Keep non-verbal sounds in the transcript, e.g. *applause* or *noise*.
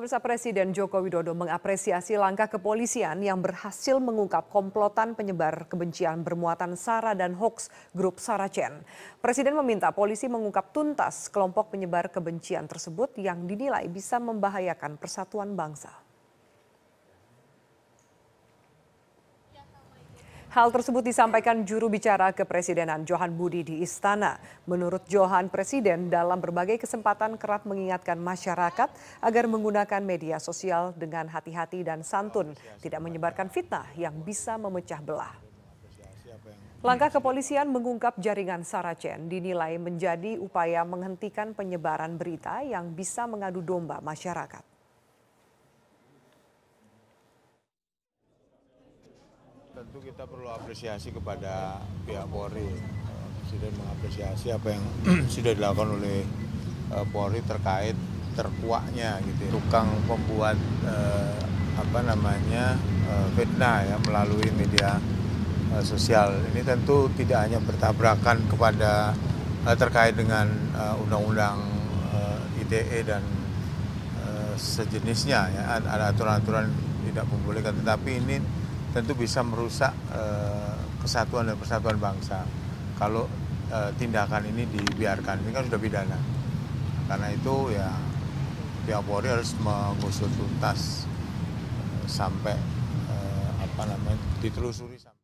Pemirsa Presiden Joko Widodo mengapresiasi langkah kepolisian yang berhasil mengungkap komplotan penyebar kebencian bermuatan SARA dan hoax grup Saracen. Presiden meminta polisi mengungkap tuntas kelompok penyebar kebencian tersebut yang dinilai bisa membahayakan persatuan bangsa. Hal tersebut disampaikan juru bicara kepresidenan Johan Budi di Istana. Menurut Johan, Presiden dalam berbagai kesempatan kerap mengingatkan masyarakat agar menggunakan media sosial dengan hati-hati dan santun, tidak menyebarkan fitnah yang bisa memecah belah. Langkah kepolisian mengungkap jaringan Saracen dinilai menjadi upaya menghentikan penyebaran berita yang bisa mengadu domba masyarakat. Tentu kita perlu apresiasi kepada pihak Polri. Presiden mengapresiasi apa yang *clears throat* sudah dilakukan oleh uh, Polri terkait terkuaknya gitu ya. tukang pembuat uh, apa namanya uh, fitnah ya melalui media uh, sosial. Ini tentu tidak hanya bertabrakan kepada uh, terkait dengan undang-undang uh, uh, ITE dan uh, sejenisnya ya ada aturan-aturan tidak membolehkan tetapi ini tentu bisa merusak uh, kesatuan dan persatuan bangsa. Kalau uh, tindakan ini dibiarkan ini kan sudah pidana. Karena itu ya pihak Polri harus mengusut tuntas uh, sampai apa namanya ditelusuri sampai